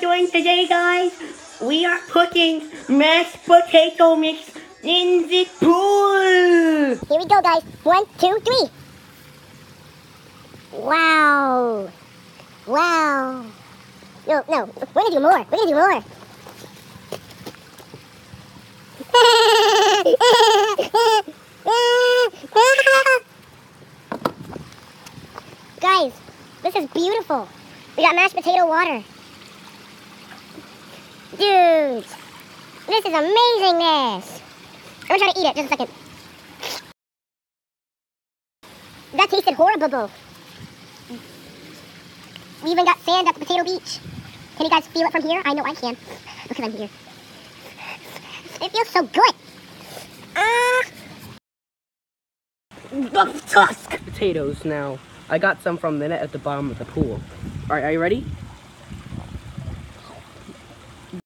doing today, guys? We are putting mashed potato mix in the pool. Here we go, guys. One, two, three. Wow. Wow. No, no. We're gonna do more. We're gonna do more. Guys, this is beautiful. We got mashed potato water. Dudes, this is amazingness. I'm gonna try to eat it just a second. That tasted horrible. We even got sand at the potato beach. Can you guys feel it from here? I know I can. Look at I'm here. It feels so good. Ah, tusk potatoes now. I got some from the net at the bottom of the pool. Alright, are you ready?